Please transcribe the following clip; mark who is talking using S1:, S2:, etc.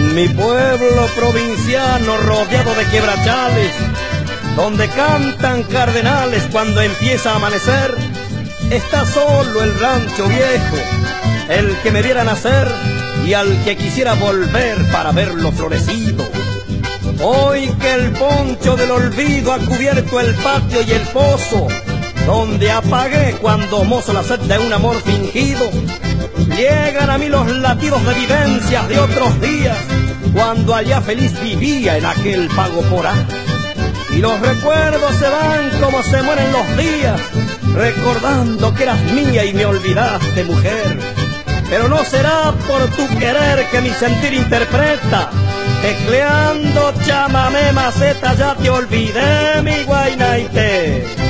S1: Mi pueblo provinciano rodeado de quebrachales, donde cantan cardenales cuando empieza a amanecer, está solo el rancho viejo, el que me viera nacer y al que quisiera volver para verlo florecido. Hoy que el poncho del olvido ha cubierto el patio y el pozo, donde apagué cuando mozo la sed de un amor fingido, llegan a mí los latidos de vivencias de otros días, cuando allá feliz vivía en aquel pago porá. Y los recuerdos se van como se mueren los días, recordando que eras mía y me olvidaste, mujer. Pero no será por tu querer que mi sentir interpreta, tecleando chamamé maceta ya te olvidé mi guaynaite.